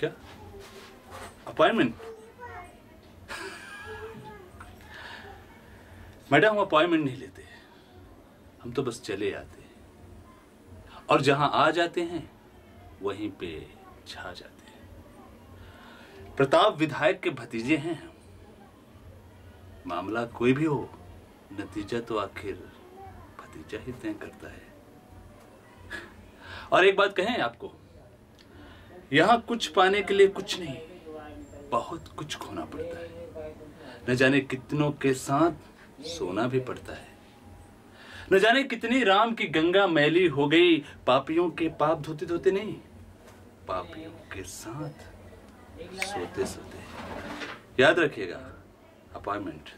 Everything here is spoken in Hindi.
क्या? अपॉइंटमेंट मैडम हम अपॉइंटमेंट नहीं लेते हम तो बस चले आते हैं। और जहाँ आ जाते हैं, वहीं पे छा जाते हैं। प्रताप विधायक के भतीजे हैं मामला कोई भी हो, नतीजा तो आखिर भतीजा ही तय करता है। और एक बात कहें आपको? यहाँ कुछ पाने के लिए कुछ नहीं, बहुत कुछ खोना पड़ता है। न जाने कितनों के साथ सोना भी पड़ता है। न जाने कितनी राम की गंगा मैली हो गई, पापियों के पाप धोते धोते नहीं, पापियों के साथ सोते सोते याद रखिएगा, अपॉइंटमेंट।